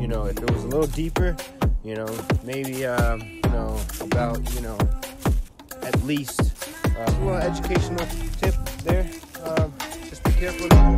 You know, if it was a little deeper, you know, maybe, um, you know, about, you know, at least uh, a little educational tip there. Um, just be careful.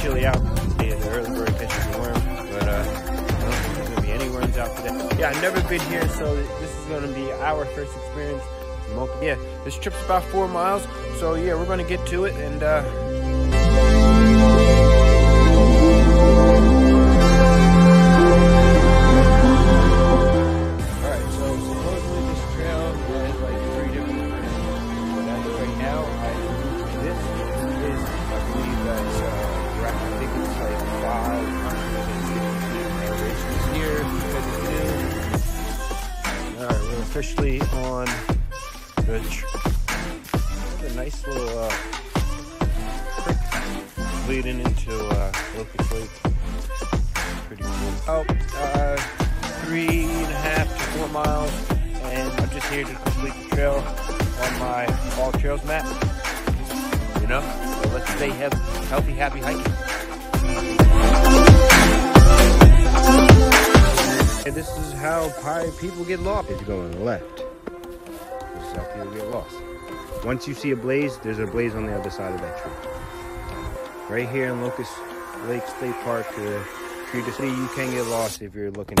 Chilly out. Yeah, the early bird catches the worm, but uh, I don't think there's gonna be any worms out today. Yeah, I've never been here, so this is gonna be our first experience. Yeah, this trip's about four miles, so yeah, we're gonna get to it and. Uh, officially on the a nice little uh creek leading into uh Locust Lake. Pretty cool. Oh, uh three and a half to four miles, and I'm just here to complete the trail on my AllTrails map. You know, so let's stay healthy, happy hiking. And this is how pi- people get lost. If you go on the left, this is how people get lost. Once you see a blaze, there's a blaze on the other side of that tree. Right here in Locust Lake State Park, uh, you're just you can get lost if you're looking.